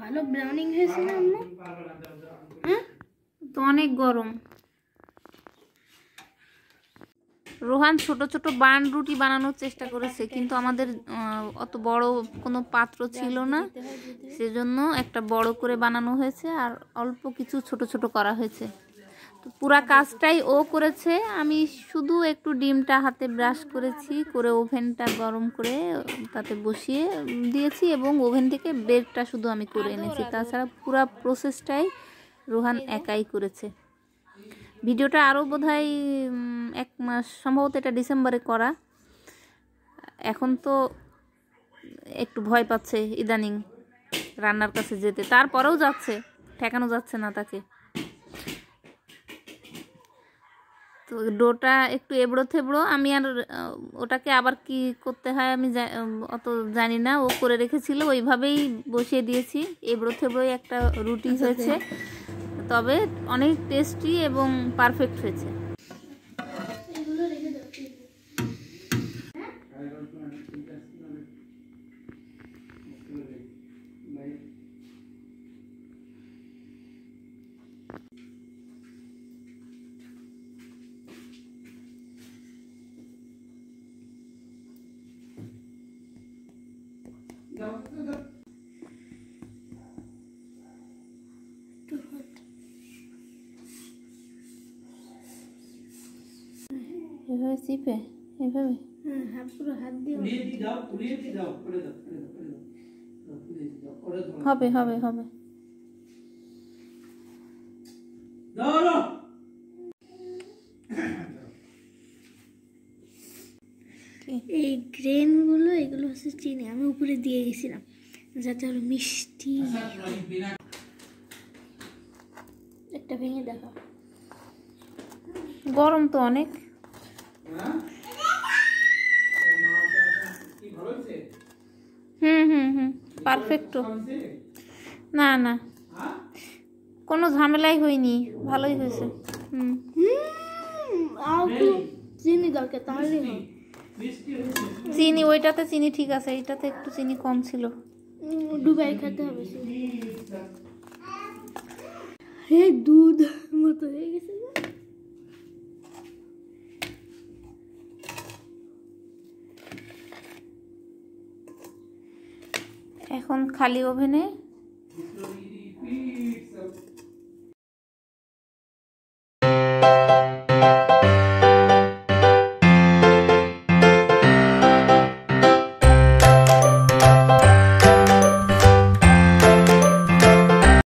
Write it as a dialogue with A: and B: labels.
A: ভালো ব্রাউনিং হয়েছে না আম্মু হ্যাঁ?
B: তো অনেক গরম। রোহান ছোট ছোট বান রুটি বানানোর চেষ্টা করেছে, কিন্তু আমাদের অত বড় কোনো পাত্র ছিল না। সেজন্য একটা বড় করে বানানো হয়েছে আর অল্প কিছু ছোট ছোট করা হয়েছে। পুরা কাজটাই ও করেছে। আমি শুধু একটু ডিমটা হাতে ব্রাশ করেছি, করে ওভেনটা গরম করে তাতে বসিয়ে দিয়েছি এবং ওভেন থেকে ব্রেডটা শুধু আমি করে এনেছি। তাছাড়া পুরা প্রসেসটাই রোহান একাই করেছে। ভিডিওটা আরও বোধ এক মাস, সম্ভবত এটা ডিসেম্বরে করা। এখন তো একটু ভয় পাচ্ছে ইদানিং রান্নার কাছে যেতে। তারপরেও যাচ্ছে, ঠেকানো যাচ্ছে না তাকে তো ডোটা একটু এবড়ো থেবড়ো আমি আর ওটাকে আবার কি করতে হয় আমি অত জানি না। ও করে রেখেছিল ওইভাবেই বসিয়ে দিয়েছি। এবড়ো থেবড়োই একটা রুটি হয়েছে। তবে অনেক টেস্টি এবং পারফেক্ট হয়েছে
A: এগুলো রেখে দাও
B: এভাবে চিপে এভাবে
A: হ্যাঁ হাত পুরো হাত দিয়ে
C: উড়িয়ে দিয়ে দাও উড়িয়ে দিয়ে দাও করে দাও করে দাও করে দাও দাও, উড়িয়ে দিয়ে দাও করে দাও
B: হবে হবে হবে।
A: এই গ্রেনগুলো এগুলো হচ্ছে চিনি। আমি উপরে দিয়ে গেছিলাম। যাতে আরও মিষ্টি। একটা ভেঙে দেখা।
B: গরম তো অনেক। হুম হুম হুম। পারফেক্ট না না। কোনো ঝামেলাই হয়নি। ভালোই হয়েছে। হুম।
A: হুম আর চিনি দরকার তাহলেই হয়
B: চিনি ওইটাতে চিনি ঠিক আছে এইটাতে একটু চিনি কম ছিল
A: ডুবাই খেতে হবে। হে দুধ মতো হয়ে গেছে
B: এখন খালি ওভেনে